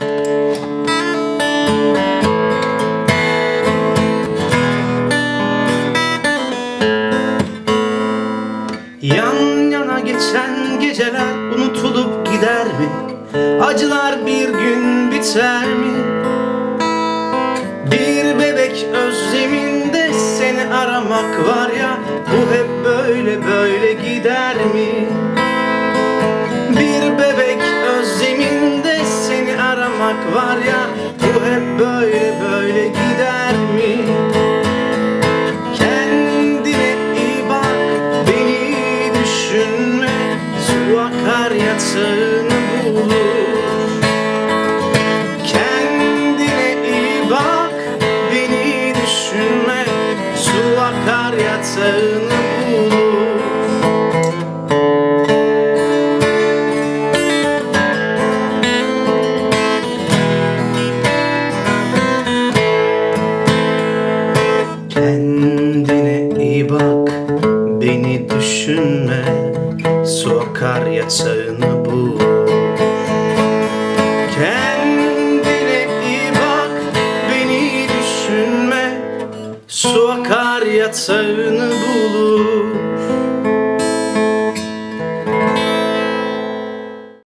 Yan yana geçen geceler unutulup gider mi? Acılar bir gün biter mi? Bir bebek özleminde seni aramak var ya Bu hep böyle böyle gider seni aramak var ya Bu hep böyle böyle gider mi? Kendine iyi bak, beni düşünme. Su akar yatağını bulur. Kendine iyi bak, beni düşünme. Su akar yatağını bulur Bak, beni düşünme Su akar yatağını bul Kendine iyi bak, beni düşünme Su akar yatağını bulur